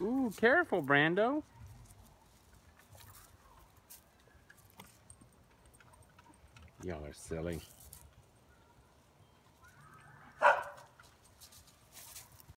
Ooh, careful, Brando. Y'all are silly.